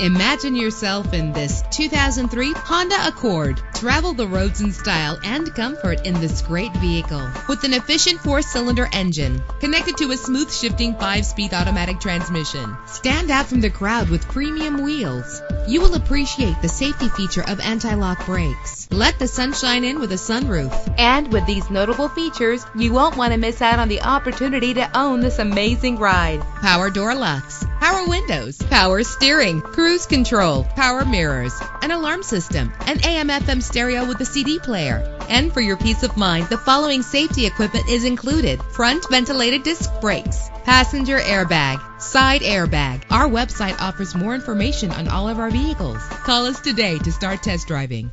Imagine yourself in this 2003 Honda Accord. Travel the roads in style and comfort in this great vehicle. With an efficient four-cylinder engine connected to a smooth shifting five-speed automatic transmission. Stand out from the crowd with premium wheels. You will appreciate the safety feature of anti-lock brakes. Let the sunshine in with a sunroof. And with these notable features, you won't want to miss out on the opportunity to own this amazing ride. Power door locks, power windows, power steering, cruise control, power mirrors, an alarm system, an AM FM stereo with a CD player. And for your peace of mind, the following safety equipment is included. Front ventilated disc brakes, passenger airbag, side airbag. Our website offers more information on all of our vehicles. Call us today to start test driving.